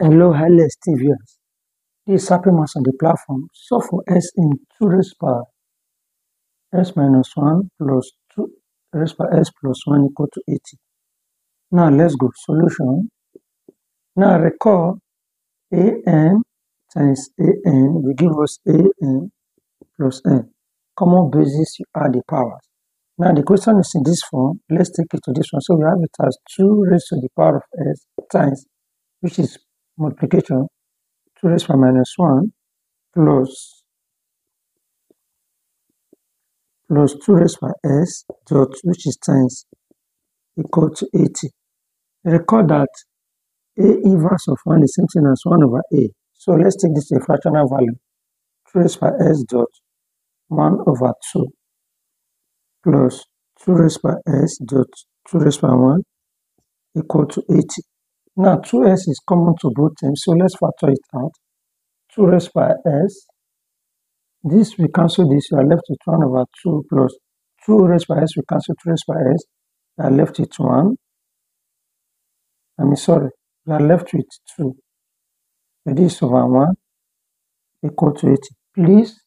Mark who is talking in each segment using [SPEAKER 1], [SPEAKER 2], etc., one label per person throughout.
[SPEAKER 1] Hello, hello, Stevians. This is happiness on the platform. So for s in 2 raised by s minus 1 plus 2 raised by s plus 1 equal to 80. Now let's go. Solution. Now recall an times an will give us an plus n. Common basis, you add the powers. Now the question is in this form. Let's take it to this one. So we have it as 2 raised to the power of s times, which is multiplication 2 raised by minus 1 plus plus 2 raised by s dot which is times equal to 80. Recall that a inverse of 1 is same thing as 1 over a. So let's take this a fractional value. 2 raised by s dot 1 over 2 plus 2 raised by s dot 2 raised by 1 equal to 80. Now 2s is common to both terms, so let's factor it out. 2 raised by s. This we cancel this, you are left with 1 over 2 plus 2 raised by s, we cancel 2 raised by s, you are left with 1. I mean, sorry, you are left with 2. This over 1 equal to 80. Please,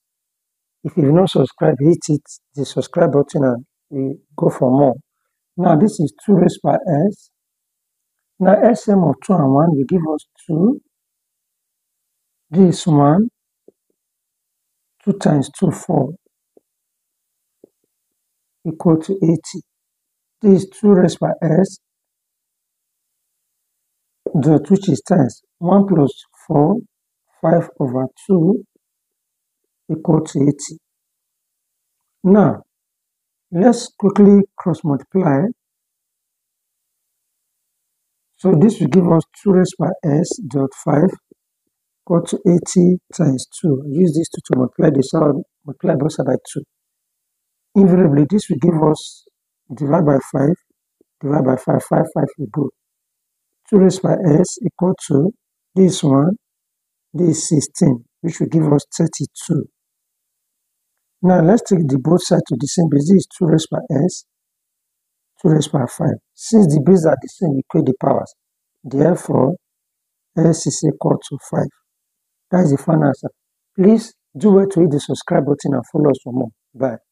[SPEAKER 1] if you've not subscribed, hit it, the subscribe button and we go for more. Now this is 2 raised by s now SM of 2 and 1 will give us 2. This 1, 2 times 2, 4, equal to 80. This 2 raised by S, dot which is times 1 plus 4, 5 over 2, equal to 80. Now, let's quickly cross multiply so this will give us 2 raised by s dot 5 equal to 80 times 2. Use this to, to multiply this out, multiply both sides by 2. Invariably, this will give us divide by 5, divide by 5, 5, 5 will go. 2 raised by s equal to this one, this 16, which will give us 32. Now let's take the both sides to the same base. This is 2 raised by s 2 raised by 5. Since the bases are the same, we equate the powers. Therefore, S is equal to 5. That is the final answer. Please do well to hit the subscribe button and follow us for more. Bye.